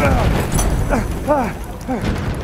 Ah! Ah! Ah!